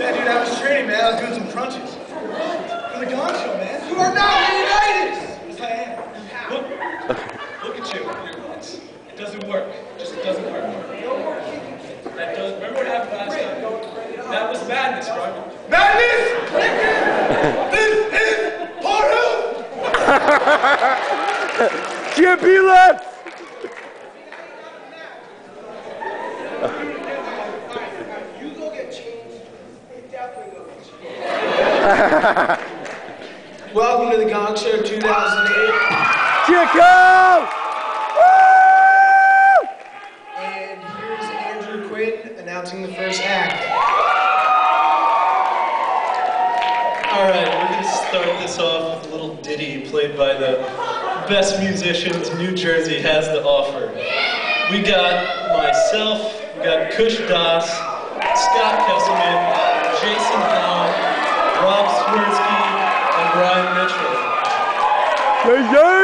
Yeah, dude, I was training, man. I was doing some crunches. For the Gong Show, man. You are not Leonidas! Yes, I am. Look, look at you. It doesn't work. Just it doesn't work. That does. Remember what happened last time? That was madness, right? Madness! this is Portal! GMP left! Welcome to the Gong Show 2008. Chico! Woo! And here's Andrew Quinn announcing the first act. All right, we're going to start this off with a little ditty played by the best musicians New Jersey has to offer. We got myself, we got Kush Das, Scott Kesselman, Yeah, yeah